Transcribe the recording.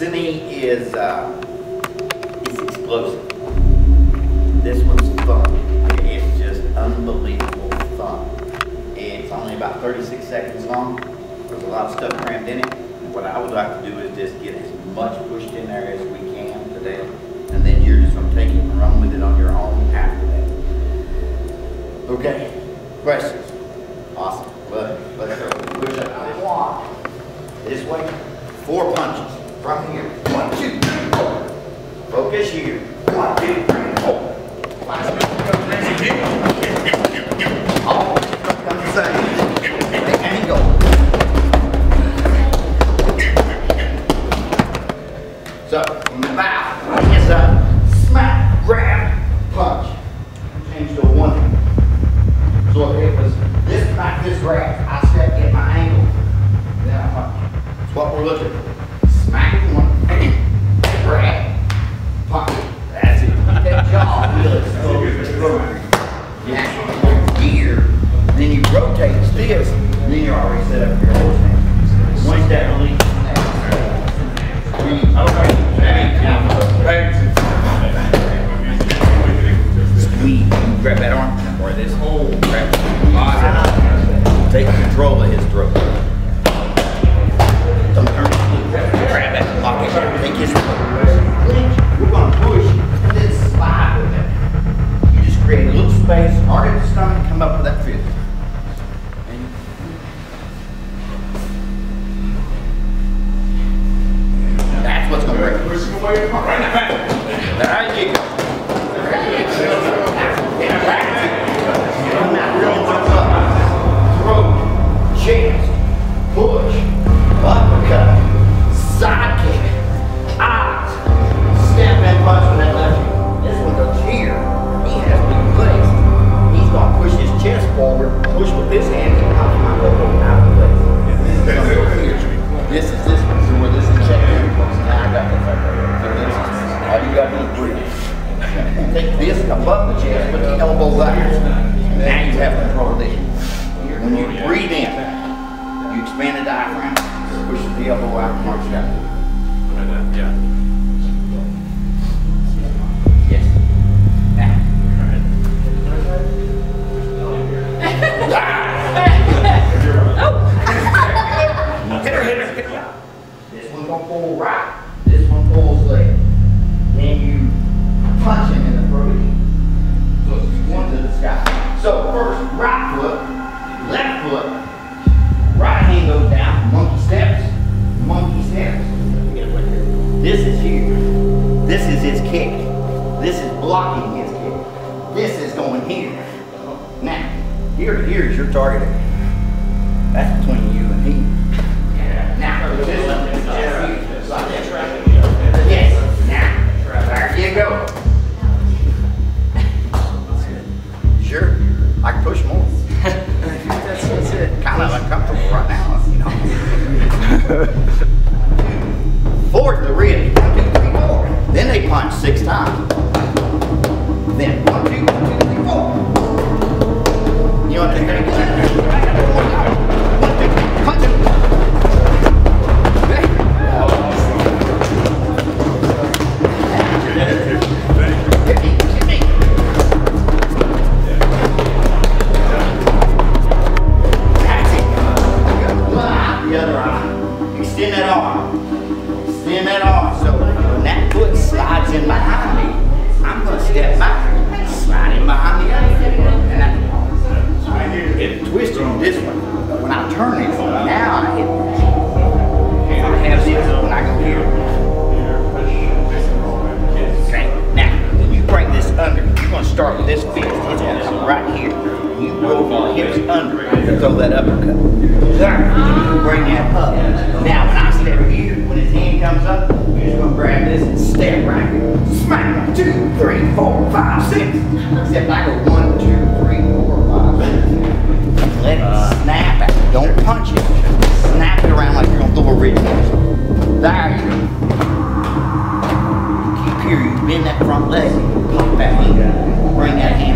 Sin Ie is, uh, it's explosive. This one's fun. It's just unbelievable fun. It's only about 36 seconds long. There's a lot of stuff crammed in it. What I would like to do is just get as much pushed in there as we can today. And then you're just gonna take it and run with it on your own after that. Okay, questions? Awesome. Well, let's go. Push up. One. This way. Four punches. From here. One, two, three, four. Focus here. One, two, three, four. Last All come the same. Angle. So, from the bow, it's a smack, grab, punch. Change to one. So it was this back, this grab, I step, get my angle, then I punch. That's what we're looking for. Smack it one, grab, punch. That's it. That jaw really exposed through. Yeah, gear, then you rotate this, then you're already set up for your horse hand. One step release. Squeeze, grab that arm, or this whole, grab, take control of his throat. Take his throat. We're gonna push, and then slide with it. You just create a little space, hard at the stomach, come up with that fifth. That's what's gonna break. Pushing away right now. Now you have control of this. When you breathe in, you expand the diaphragm, push the elbow out, march it out. Yeah. Kick. This is blocking his kick. This is going here. Now, here to here is your target. That's between you and he. Now, this one. Yes. Now, there you go. Sure, I can push more. That's, that's it. Kind of uncomfortable right now, you know. punch six times. Then Step back, go one, two, three, four, five. Let it uh. snap it, don't punch it. Snap it around like you're gonna throw a ridge. There you go keep here, you bend that front leg, pop that hand, bring that hand,